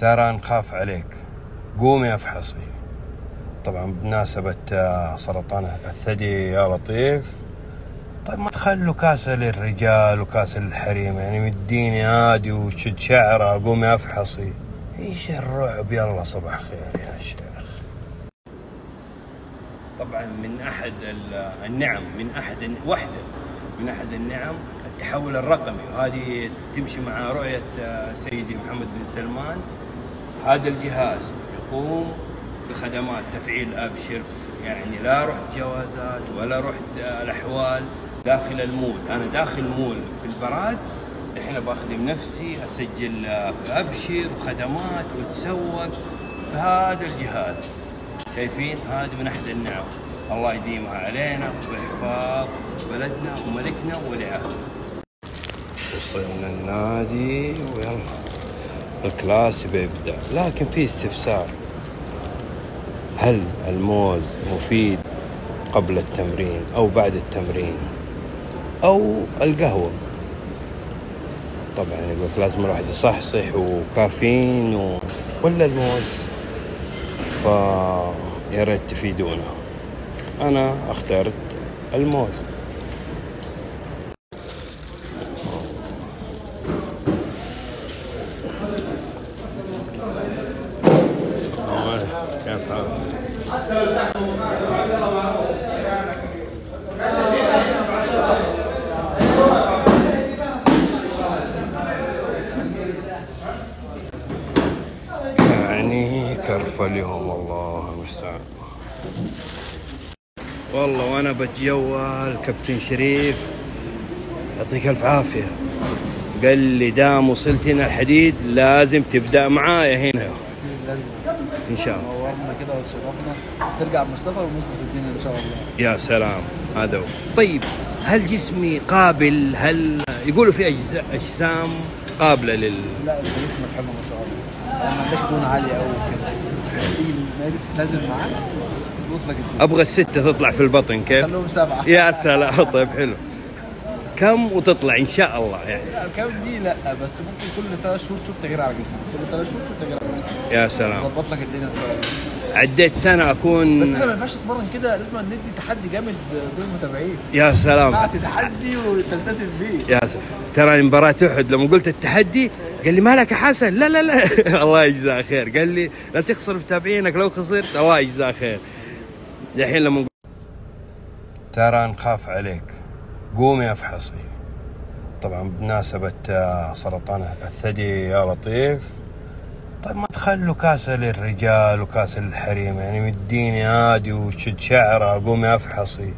ترى نخاف عليك. قوم يا افحصي طبعا بمناسبة آه، سرطان الثدي يا لطيف. طيب ما تخلوا كاسة للرجال وكاسة للحريم يعني مديني هادي وشد شعره. قوم يا افحصي إيش الرعب؟ يلا صباح خير يا شيخ. طبعا من أحد ال- النعم من أحد واحدة من أحد النعم التحول الرقمي. وهذه تمشي مع رؤية آه، سيدي محمد بن سلمان. هذا الجهاز يقوم بخدمات تفعيل أبشر. يعني لا رحت جوازات ولا رحت الأحوال داخل المول. أنا داخل مول في البراد الحين باخذ نفسي أسجل في أبشر وخدمات وتسوق بهذا الجهاز. شايفين؟ هذه من أحد النعم. الله يديمها علينا وحفاظ بلدنا وملكنا ولي عهده وصلنا النادي ويلا. الكلاس بيبدأ لكن في استفسار. هل الموز مفيد قبل التمرين أو بعد التمرين؟ أو القهوة؟ طبعا يقول لك لازم الواحد يصحصح وكافيين و... ولا الموز؟ فيا ريت تفيدونا. أنا أخترت الموز. يعني كرف اليوم الله المستعان. والله وأنا بتجول كابتن شريف يعطيك ألف عافية. قال لي دام وصلت هنا الحديد لازم تبدأ معايا هنا. لازم. إن شاء الله. نورنا كده وتشرفنا ترجع مصطفى ونظبط الدنيا إن شاء الله. يا سلام هذا هو. طيب هل جسمي قابل هل يقولوا في أجز- أجسام قابلة لل؟ لا إنت جسمك حلو ما شاء الله. يعني ما عندكش دهون عالية قوي كده تلتزم معاك؟ أبغى الستة تطلع في البطن كيف؟ خلوهم سبعة. يا سلام طيب حلو. كم وتطلع إن شاء الله يعني؟ لا الكام دي لا بس ممكن كل ثلاث شهور تشوف تغيير على جسمك. كل ثلاث شهور تشوف تغيير يا سلام. تظبط لك الدنيا عديت سنة اكون بس أنا ما ينفعش تتمرن كده لازم ندي تحدي جامد دول المتابعين. يا سلام. بعت تحدي وتلتزم بيه. يا سلام ترى مباراة أحد لما قلت التحدي قال لي مالك يا حسن؟ لا لا لا. الله يجزاه خير. قال لي لا تخسر متابعينك لو خسرت الله يجزاه خير. الحين لما ترى نخاف عليك. قوم يا افحصي طبعا بمناسبة آه، سرطان الثدي يا لطيف. طيب ما تخلوا كاسة للرجال وكاسة للحريم يعني مديني هادي وشد شعره قوم يا أفحصي.